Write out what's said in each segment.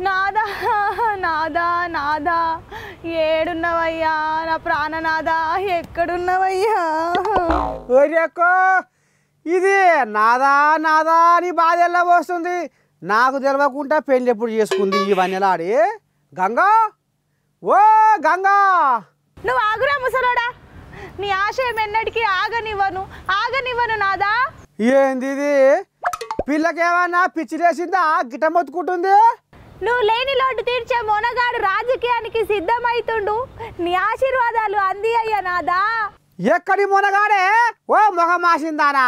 నాదా నాదా నాదా ఏడున్నవయ్యా నా ప్రాణనాదా ఎక్కడున్నవయ్యా? ఒరేక్కో ఇది నాదా నాదా అని బాధ ఎలా వస్తుంది నాకు తెలవకుండా పెళ్ళి ఎప్పుడు చేసుకుంది ఈ వన్నెలాడి? గంగా? ఓ గంగా! నువ్వు ఆగురా ముసలోడా. నీ ఆశయం ఎన్నటికీ ఆగనివ్వను. ఆగనివ్వను నాదా. ఏంది ఇది? పిల్లకేమన్నా పిచ్చిలేసిందా గిట్ట మొత్తుకుంటుంది నువ్వు లేని లోటు తీర్చే మొనగాడు రాజకీయానికి సిద్ధమైతుండు. నీ ఆశీర్వాదాలు అంది అయ్యా నాదా. ఎక్కడి మునగాడే? ఓ మొగ మాసిందానా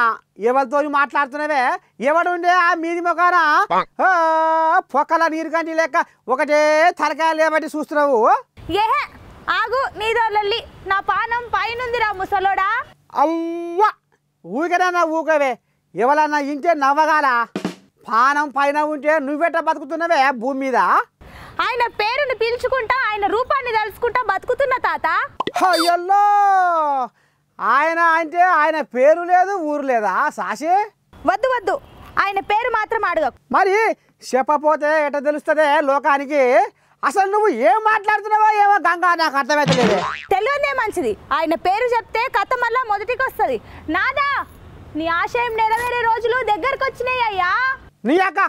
ఎవరితో మాట్లాడుతున్నావే? ఎవడుండే ఆ మీది మొగాన ఆ, పొక్కల నీరు కంటి లెక్క ఒకటే తలకాయ లేబట్టి చూస్తున్నావు. ఏహే ఆగు నీదో లొల్లి నా పానం పైనుందిరా ముసలోడా. అవ్వ! ఊరికనన్నా ఊకవే ఎవరన్నా ఇంటే నవ్వగాల? పానం పైన ఉంటే నువ్వెట్ట బతుకుతున్నావే భూమి మీద? ఆయన పేరుని పిలుచుకుంటా ఆయన రూపాన్ని తలుచుకుంటా బతుకుతున్న తాత. అయ్యల్లో! ఆయన అంటే ఆయన పేరు లేదు ఊరు లేదా? సాసి వద్దు వద్దు. ఆయన పేరు మాత్రం అడగకు. మరి చెప్పపోతే ఎట తెలుస్తుంది లోకానికి? అసలు నువ్వు ఏం మాట్లాడుతున్నావో ఏమో గంగా నాకు అర్థమైతలేదు. తెలియదే మంచిది. ఆయన పేరు చెప్తే కథ మళ్ళా మొదటికి వస్తుంది నాదా! నీ ఆశయం నెరవేరే రోజులు దగ్గరకు వచ్చినాయి అయ్యా నీ అక్క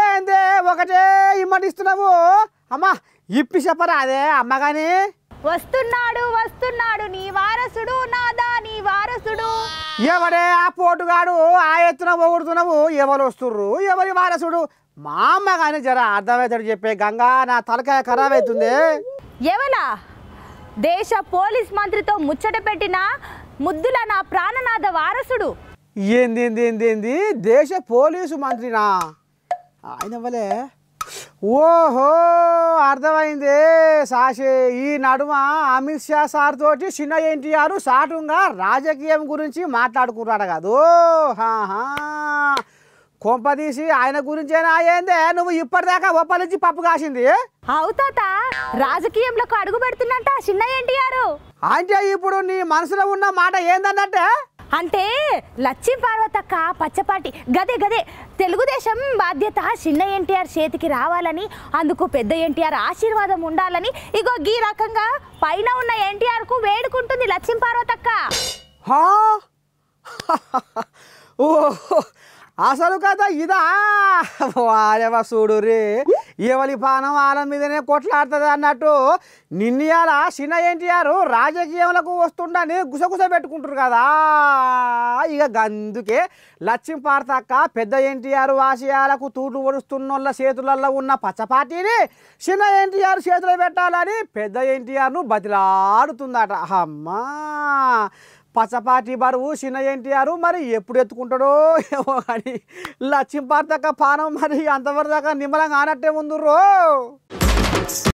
ఏందే ఒకటే ఇమ్మడిస్తున్నావు అమ్మా ఇప్పి చెప్పరా అదే అమ్మగాని. వస్తున్నాడు వస్తున్నాడు నీ వారసుడు నాదా నీ వారసుడు. ఎవడే ఆ పోటుగాడు ఆ ఎత్తున పొగుడుతున్నావు? ఎవరు వస్తుర్రు? ఎవరి వారసుడు? మా అమ్మ కానీ జర అర్థమవుతాడు చెప్పే గంగా నా తలకాయ ఖరాబ్ అవుతుంది. ఎవలా? దేశ పోలీస్ మంత్రితో ముచ్చట పెట్టిన ముద్దుల నా ప్రాణనాథ వారసుడు. ఏంది ఏంది ఏంది ఏంది? దేశ పోలీసు మంత్రినా? ఆయన వలే. ఓహో అర్థమైంది. సాషే ఈ నడుమ అమిత్ షా సార్ తోటి చిన్న ఎన్టీఆర్ సాటుగా రాజకీయం గురించి మాట్లాడుకున్నాడు కాదు. కొంపదీసి ఆయన గురించేనా ఏందే? నువ్వు ఇప్పటిదాకా ఒప్పలించి పప్పు కాసింది? అవుతాత రాజకీయంలోకి అడుగు పెడుతున్నట్ట చిన్న ఎన్టీఆర్. అంటే ఇప్పుడు నీ మనసులో ఉన్న మాట ఏందన్నట్టే? అంటే లక్ష్మీ పార్వతక్క పచ్చపాటి గదే గదే. తెలుగుదేశం బాధ్యత చిన్న ఎన్టీఆర్ చేతికి రావాలని అందుకు పెద్ద ఎన్టీఆర్ ఆశీర్వాదం ఉండాలని. ఇగో గీ రకంగా పైన ఉన్న ఎన్టీఆర్కు వేడుకుంటుంది లక్ష్మీ పార్వతక్క. ఓహో. అసలు కథ ఇదా? వారెవ చూడు రే. ఎవరి పానం వాళ్ళ మీదనే కొట్లాడుతుంది అన్నట్టు నిన్నయాల చిన్న ఎన్టీఆర్ రాజకీయంలోకి వస్తుండని గుసగుస పెట్టుకుంటారు కదా. ఇక అందుకే లక్ష్మీ పార్తక్క పెద్ద ఎన్టీఆర్ వాసియాలకు తూట్లు పొడుస్తున్నోళ్ళ చేతులలో ఉన్న పచ్చపాటిని చిన్న ఎన్టీఆర్ చేతిలో పెట్టాలని పెద్ద ఎన్టీఆర్ను బతిలాడుతుందట. అమ్మా! పచ్చపాటి బరువు చిన్న ఎన్టీఆర్ మరి ఎప్పుడు ఎత్తుకుంటాడో ఏమో కానీ లక్ష్మీ పార్తక్క పానం మరి అంతవరదాకా నిమ్మలంగా ఆనట్టే ముందుర్రో.